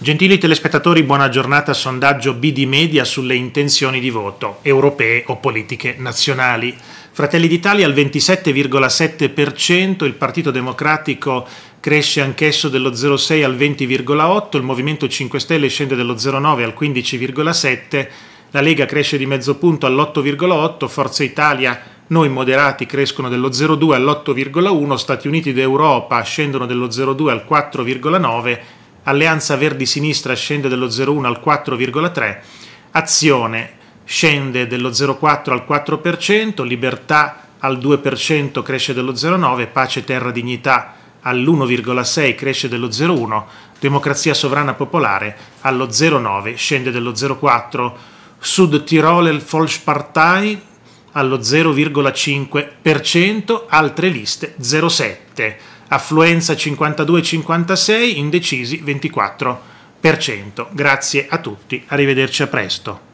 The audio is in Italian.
Gentili telespettatori, buona giornata. Sondaggio BD Media sulle intenzioni di voto, europee o politiche nazionali. Fratelli d'Italia al 27,7%, il Partito Democratico cresce anch'esso dello 0,6 al 20,8, il Movimento 5 Stelle scende dello 0,9 al 15,7, la Lega cresce di mezzo punto all'8,8, Forza Italia noi moderati crescono dello 0,2 all'8,1, Stati Uniti d'Europa scendono dello 0,2 al 4,9 Alleanza Verdi-Sinistra scende dello 0,1 al 4,3%, Azione scende dello 0,4 al 4%, Libertà al 2% cresce dello 0,9%, Pace Terra Dignità all'1,6 cresce dello 0,1, Democrazia Sovrana Popolare allo 0,9 scende dello 0,4, Sud Tiroler Volkspartei allo 0,5%, altre liste 0,7 affluenza 52-56, indecisi 24%. Grazie a tutti, arrivederci a presto.